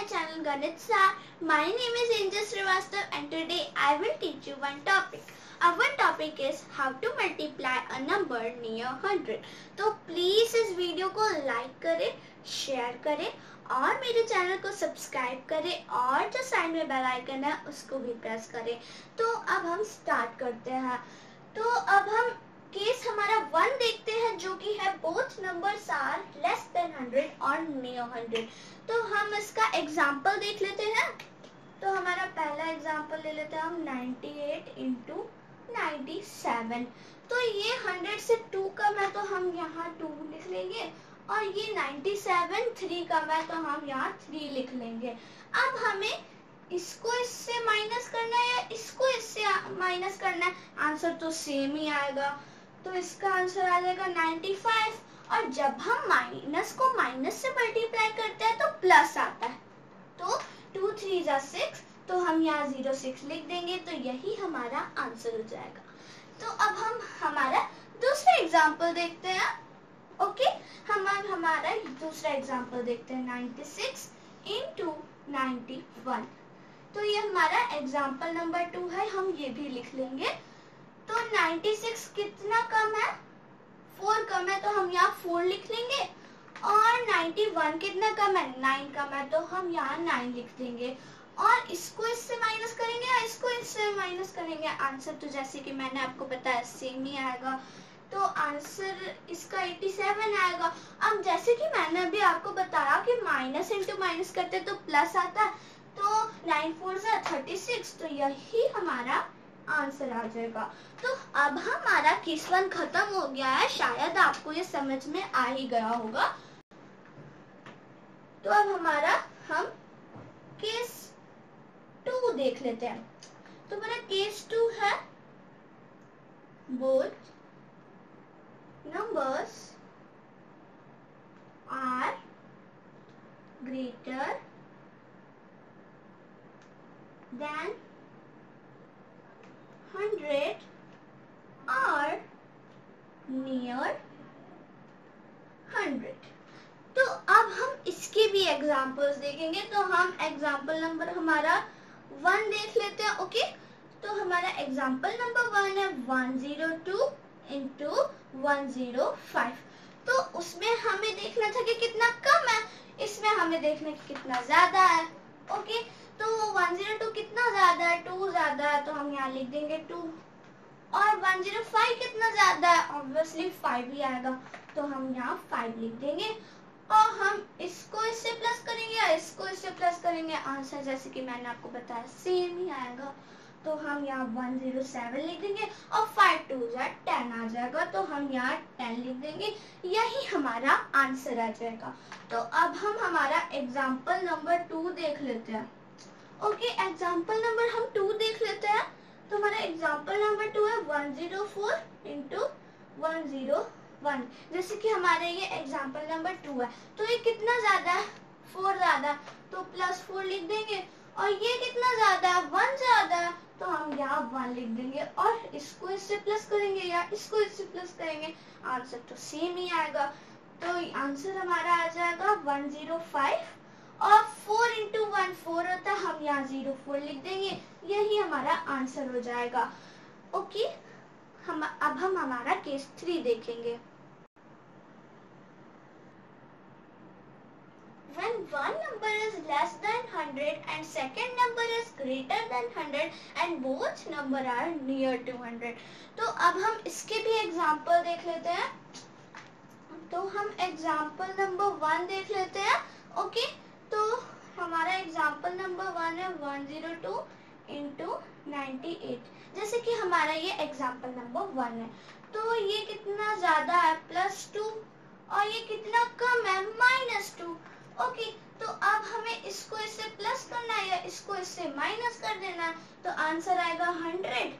my channel Ganit Sir. My name is Angel Srivastav and today I will teach you one topic. Our topic is how to multiply a number near 100. तो please इस video को like करें, share करें और मेरे channel को subscribe करें और जो साइड में बेल आइकन है उसको भी प्रेस करें तो अब हम स्टार्ट करते हैं तो अब हम केस हमारा वन देखते हैं जो कि है both numbers are less than hundred और नियर हंड्रेड तो हम इसका एग्ज़ाम्पल देख लेते हैं। तो हमारा पहला एग्ज़ाम्पल ले लेते हैं हम 98 एट इंटू नाइन्टी तो ये 100 से 2 कम है तो हम यहाँ 2 लिख लेंगे और ये 97 3 कम है तो हम यहाँ 3 लिख लेंगे। अब हमें इसको इससे माइनस करना है या इसको इससे माइनस करना है? आंसर तो सेम ही आएगा। तो इसका आंसर आ जाएगा 95 और जब हम माइनस को माइनस से मल्टीप्लाई करते हैं तो प्लस आता है। तो टू थ्री जा सिक्स तो हम यहाँ ज़ीरो सिक्स लिख देंगे तो यही हमारा आंसर हो जाएगा। तो अब हम हमारा दूसरा एग्ज़ाम्पल देखते हैं। ओके हम अब हमारा दूसरा एग्ज़ाम्पल देखते हैं। Ninety six into ninety one तो ये हमारा एग्ज़ाम्पल नंबर टू है, हम ये भी लिख लेंगे। तो 96 कितना कम है फोर कम है तो हम यहाँ फोर लिख लेंगे। और 91 कितना कम है? नाइन कम है तो हम यहाँ नाइन लिख देंगे। और इसको इससे माइनस करेंगे और इसको इससे माइनस करेंगे? आंसर तो जैसे कि मैंने आपको बताया सेम ही आएगा। तो आंसर इसका 87 आएगा। अब जैसे कि मैंने अभी आपको बताया कि माइनस इंटू माइनस करते तो प्लस आता तो नाइन फोर थर्टी सिक्स तो यही हमारा आंसर आ जाएगा। तो अब हमारा केस वन खत्म हो गया है। शायद आपको ये समझ में आ ही गया होगा। तो अब हमारा हम केस टू देख लेते हैं। तो मेरा केस टू है both numbers are greater than hundred or near hundred. तो अब हम इसके भी एग्जाम्पल्स देखेंगे। तो हम एग्ज़ाम्पल नंबर हमारा वन देख लेते हैं ओके तो हमारा एग्ज़ाम्पल नंबर वन है one zero two into one zero five तो उसमें हमें देखना था कि कितना कम है। इसमें हमें देखना कि कितना ज़्यादा है ओके तो वन ज़ीरो टू ज़्यादा है टू ज़्यादा है तो हम यहाँ लिख देंगे टू और वन ज़ीरो फाइव कितना ज़्यादा है? ऑब्वियसली फाइव ही आएगा तो हम यहाँ फाइव लिख देंगे. और हम इसको इससे प्लस करेंगे या इसको इससे प्लस करेंगे? आंसर जैसे कि मैंने आपको बताया सेम ही आएगा. तो हम यहाँ वन ज़ीरो सेवन लिख देंगे और फाइव टू टेन आ जाएगा. तो हम यहाँ टेन लिख देंगे. यही हमारा आंसर आ जाएगा. तो अब हम हमारा एग्ज़ाम्पल नंबर टू देख लेते हैं. ओके एग्ज़ाम्पल नंबर हम टू देख लेते हैं। तो हमारा एग्ज़ाम्पल नंबर टू है one zero four into one zero one जैसे कि हमारे ये एग्ज़ाम्पल नंबर टू है। तो ये कितना ज़्यादा है? फोर ज़्यादा। तो प्लस फोर लिख देंगे। और ये कितना ज़्यादा है? वन ज़्यादा। तो हम यहाँ वन लिख देंगे। और इसको इससे प्लस करेंगे या इसको इससे प्लस करेंगे? आंसर तो सेम ही आएगा। तो आंसर हमारा आ जाएगा वन ज़ीरो फाइव और फोर इंटू वन फोर हम यहाँ ज़ीरो फोर लिख देंगे, यही हमारा आंसर हो जाएगा। ओके, हम, अब हम हमारा केस थ्री देखेंगे। When one number is less than 100 and second number is greater than 100 and both number are near to 100 तो अब हम इसके भी एग्जांपल देख लेते हैं। तो हम एग्जांपल नंबर वन देख लेते हैं। ओके? तो हमारा एग्ज़ाम्पल नंबर वन है one zero two into ninety eight जैसे कि हमारा ये एग्ज़ाम्पल नंबर वन है। तो ये कितना ज़्यादा है? प्लस टू और ये कितना कम है? माइनस टू ओके तो अब हमें इसको इससे प्लस करना है या इसको इससे माइनस कर देना है? तो आंसर आएगा हंड्रेड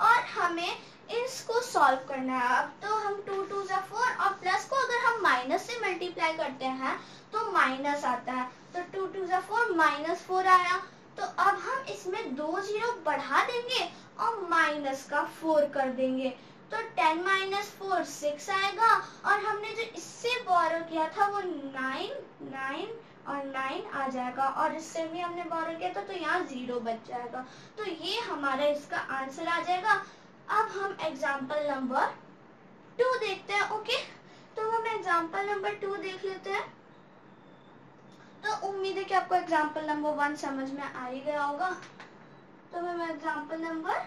और हमें इसको सॉल्व करना है। अब तो हम टू टू जा फोर और प्लस को अगर हम माइनस से मल्टीप्लाई करते हैं तो माइनस आता है। तो टू टू जा फोर माइनस फोर आया। तो अब हम इसमें दो ज़ीरो बढ़ा देंगे और माइनस का फोर कर देंगे। तो टेन माइनस फोर सिक्स आएगा। और हमने जो इससे बोरो किया था, वो नाइन नाइन और नाइन आ जाएगा। और इससे भी हमने बोरो किया था तो यहाँ ज़ीरो बच जाएगा। तो ये हमारा इसका आंसर आ जाएगा। अब हम एग्ज़ाम्पल नंबर टू देखते हैं ओके तो हम एग्ज़ाम्पल नंबर टू देख लेते हैं। तो उम्मीद है कि आपको एग्ज़ाम्पल नंबर वन समझ में आ ही गया होगा। तो हम एग्ज़ाम्पल नंबर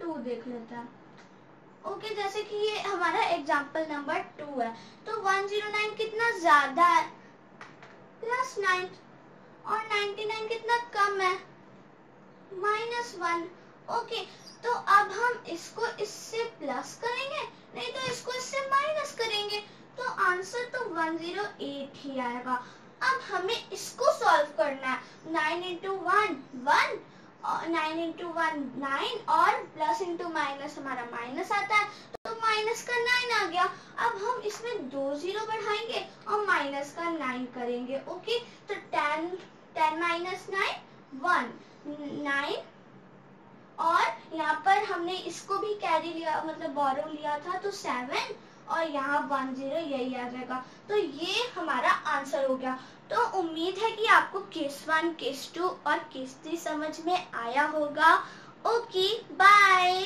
टू देख लेते हैं। ओके okay, जैसे कि ये हमारा एग्ज़ाम्पल नंबर टू है। तो 109 कितना ज़्यादा है? प्लस नाइन और 99 कितना कम है? माइनस वन ओके तो अब हम इसको इससे प्लस करेंगे, नहीं तो इसको इससे माइनस करेंगे। तो आंसर तो 108 ही आएगा। अब हमें इसको सॉल्व करना है। Nine into one one nine into one nine और प्लस इंटू माइनस हमारा माइनस आता है। तो माइनस का नाइन आ गया। अब हम इसमें दो ज़ीरो बढ़ाएँगे और माइनस का नाइन करेंगे। ओके तो ten ten minus nine one nine और यहाँ पर हमने इसको भी कैरी लिया मतलब बोरो लिया था तो सेवन और यहाँ वन ज़ीरो यही आ जाएगा। तो ये हमारा आंसर हो गया। तो उम्मीद है कि आपको केस वन केस टू और केस थ्री समझ में आया होगा। Okay bye